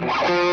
Bye.